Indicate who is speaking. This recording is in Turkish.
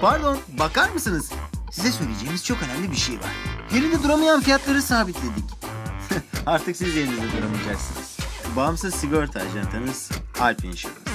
Speaker 1: Pardon, bakar mısınız? Size söyleyeceğimiz çok önemli bir şey var. Yerinde duramayan fiyatları sabitledik. Artık siz yerinizde duramayacaksınız. Bağımsız sigorta ajantanız Alp Insurance.